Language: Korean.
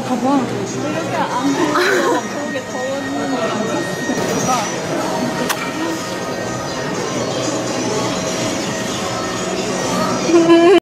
봐봐.